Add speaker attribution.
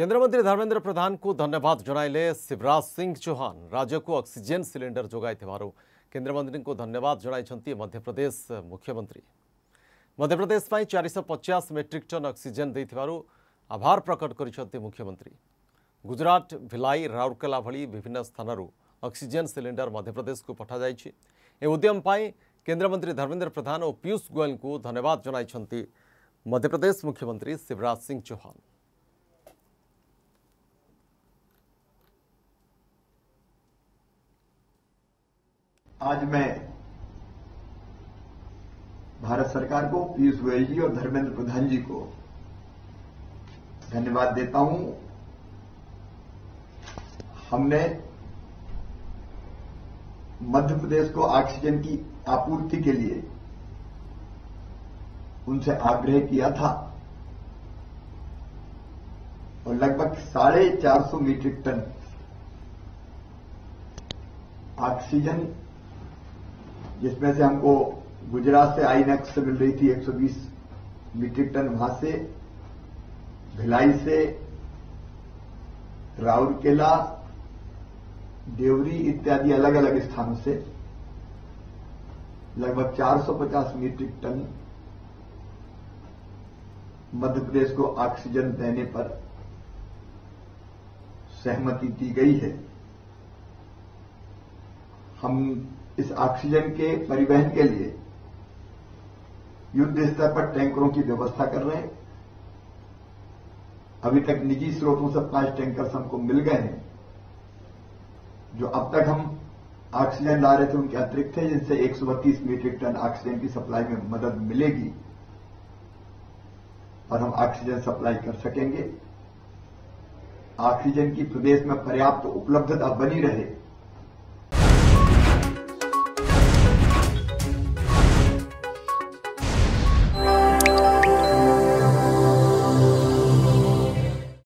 Speaker 1: କେନ୍ଦ୍ରମନ୍ତ୍ରୀ ଧର୍ମେନ୍ଦ୍ର ପ୍ରଧାନଙ୍କୁ ଧନ୍ୟବାଦ ଜଣାଇଲେ ଶିବରାଜ ସିଂ ଚୌହାନ ରାଜ୍ୟକୁ ଅକ୍ସିଜେନ୍ ସିଲିଣ୍ଡର ଯୋଗାଇଥିବାରୁ କେନ୍ଦ୍ରମନ୍ତ୍ରୀଙ୍କୁ ଧନ୍ୟବାଦ ଜଣାଇଛନ୍ତି ମଧ୍ୟପ୍ରଦେଶ ମୁଖ୍ୟମନ୍ତ୍ରୀ ମଧ୍ୟପ୍ରଦେଶ ପାଇଁ ଚାରିଶହ ପଚାଶ ମେଟ୍ରିକ୍ ଟନ୍ ଅକ୍ସିଜେନ୍ ଦେଇଥିବାରୁ ଆଭାର ପ୍ରକଟ କରିଛନ୍ତି ମୁଖ୍ୟମନ୍ତ୍ରୀ ଗୁଜରାଟ ଭିଲାଇ ରାଉରକେଲା ଭଳି ବିଭିନ୍ନ ସ୍ଥାନରୁ ଅକ୍ସିଜେନ୍ ସିଲିଣ୍ଡର ମଧ୍ୟପ୍ରଦେଶକୁ ପଠାଯାଇଛି ଏହି ଉଦ୍ୟମ ପାଇଁ କେନ୍ଦ୍ରମନ୍ତ୍ରୀ ଧର୍ମେନ୍ଦ୍ର ପ୍ରଧାନ ଓ ପୀୟୁଷ ଗୋୟଲଙ୍କୁ ଧନ୍ୟବାଦ ଜଣାଇଛନ୍ତି ମଧ୍ୟପ୍ରଦେଶ ମୁଖ୍ୟମନ୍ତ୍ରୀ ଶିବରାଜ ସିଂ
Speaker 2: आज मैं भारत सरकार को, पीयूष गोयल जी और धर्मेंद्र प्रधान जी को धन्यवाद देता हूँ। हमने मध्य प्रदेश को ऑक्सीजन की आपूर्ति के लिए उनसे आग्रह किया था और लगभग साढ़े चार सौ मीट्रिक टन ऑक्सीजन जिसमें से हमको गुजरात से आईनेक्स से मिल रही थी 120 मीट्रिक टन वहाँ से, भिलाई से, राउरकेला, देवरी इत्यादि अलग अलग स्थानों से लगभग 450 मीट्रिक टन मध्य प्रदेश को ऑक्सीजन देने पर सहमति दी गई है। हम इस ऑक्सीजन के परिवहन के लिए युद्ध स्तर पर टैंकरों की व्यवस्था कर रहे हैं। अभी तक निजी स्रोतों से पाँच टैंकर्स हमको मिल गए हैं, जो अब तक हम ऑक्सीजन ला रहे थे, उनके अतिरिक्त थे जिनसे 132 मीट्रिक टन ऑक्सीजन की सप्लाई में मदद मिलेगी और हम ऑक्सीजन सप्लाई कर सकेंगे। ऑक्सीजन की प्रदेश में पर्याप्त उपलब्धता बनी रहे।